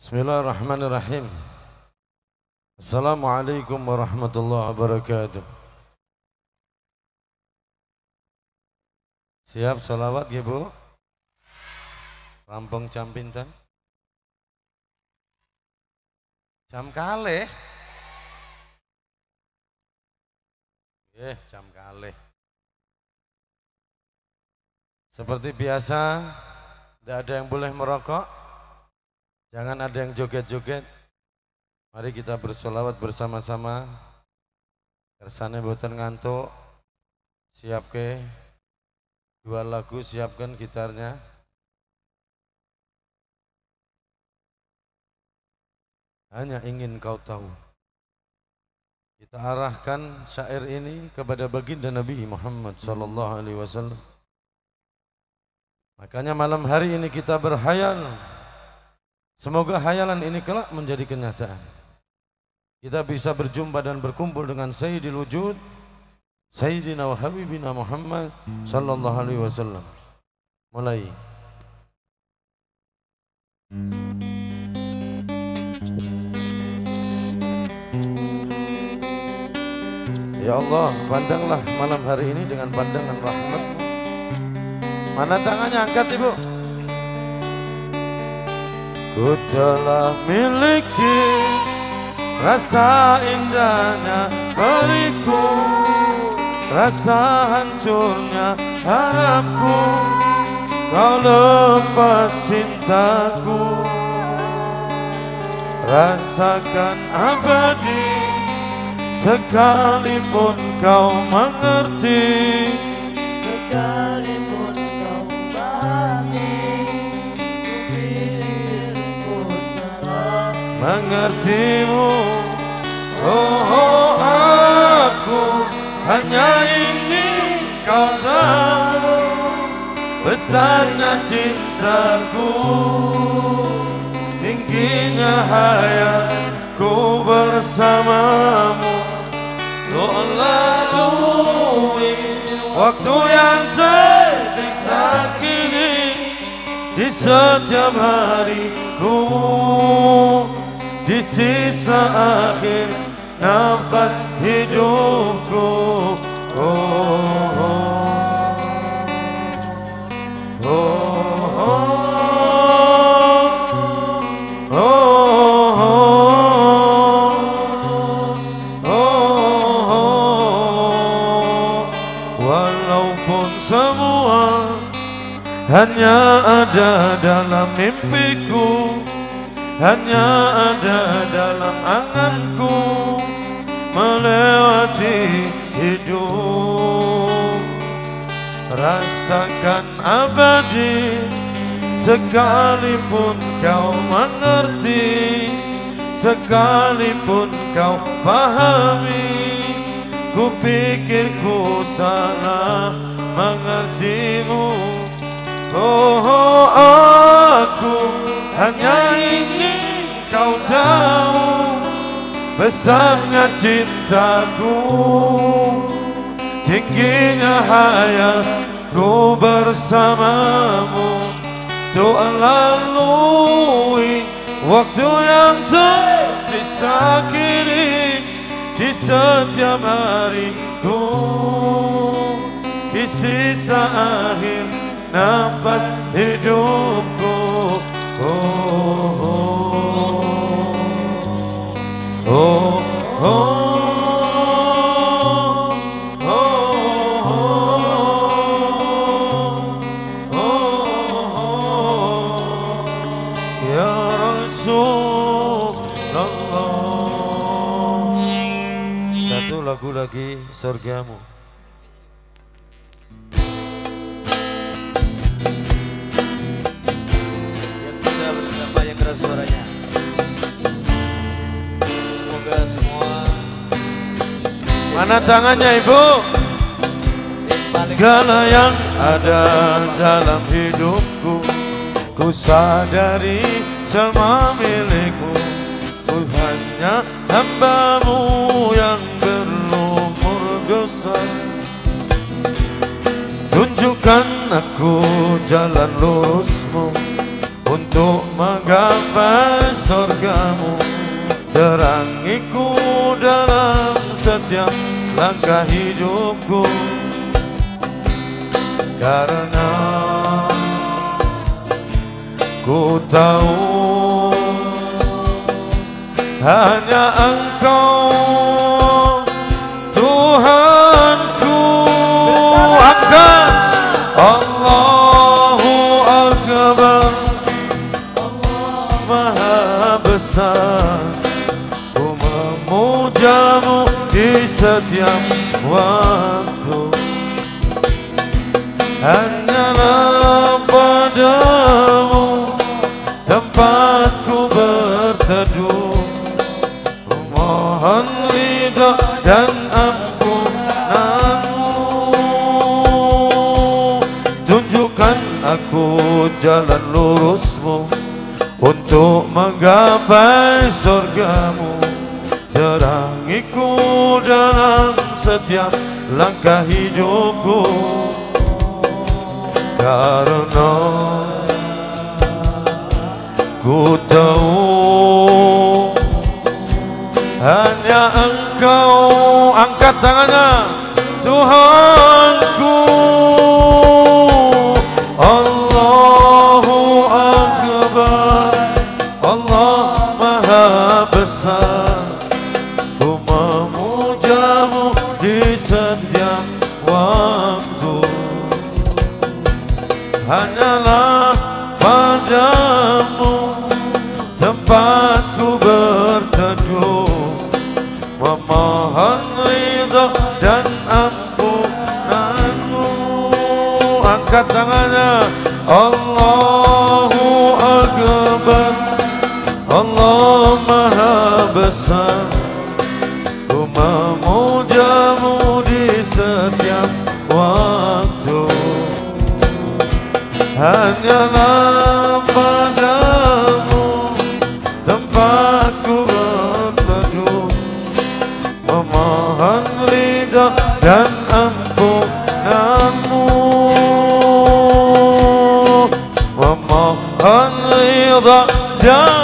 Bismillahirrahmanirrahim. Assalamualaikum warahmatullahi wabarakatuh. Siap salawat ya Bu? Rampung jam pinten? Jam kali. Eh, jam kali. Seperti biasa, tidak ada yang boleh merokok. Jangan ada yang joget-joget. Mari kita bersolawat bersama-sama. Kersane boten ngantuk. Siap ke dua lagu siapkan gitarnya. Hanya ingin kau tahu. Kita arahkan syair ini kepada baginda Nabi Muhammad sallallahu alaihi wasallam. Makanya malam hari ini kita berhayal Semoga hayalan ini kelak menjadi kenyataan. Kita bisa berjumpa dan berkumpul dengan Sayyidil Wujud, Sayyidina wa Habibina Muhammad sallallahu alaihi wasallam. Mulai. Ya Allah, pandanglah malam hari ini dengan pandangan rahmat. Mana tangannya angkat Ibu? Ku telah miliki rasa indahnya beriku Rasa hancurnya harapku Kau lepas cintaku. Rasakan abadi Sekalipun kau mengerti mengertimu. Oh, oh aku hanya ini kau tahu besarnya cintaku. Tingginya hayalku bersamamu. Kau lalui waktu yang tersisa kini di setiap hariku di sisa akhir nafas hidupku oh, oh, oh, oh, oh, hanya ada dalam mimpiku hanya ada dalam anganku melewati hidup. Rasakan abadi sekalipun kau mengerti sekalipun kau pahami ku pikir salah mengertimu. Oh, oh aku hanya Besarnya cintaku Tingginya hayalku bersamamu. Doa lalui waktu yang tersisa kini Di setiap hariku. Di sisa akhir nafas hidupku Satu lagu lagi surgamu suaranya. Semoga semua Mana tangannya ibu? Segala yang ada dalam hidupku Ku sadari semua milikmu Ku hanya hambamu Tunjukkan aku jalan lurusmu Untuk menggapai surgamu Terangiku dalam setiap langkah hidupku. Karena ku tahu Hanya engkau besar. Ku memujamu di setiap waktu. Hanyalah padamu Tempatku berteduh. Mohon ridha dan ampunanmu Tunjukkan aku jalan lurusmu Untuk menggapai surgamu Terangiku dalam setiap langkah hidupku. Karena ku tahu hanya engkau angkat tangannya Tuhanku padamu tempatku berteduh. Memohon ridha dan ampunanmu. Angkat tangannya. Allahu Akbar. Allah Maha Besar Padamu tempatku Memohon ridha dan ampunanmu. Memohon ridha dan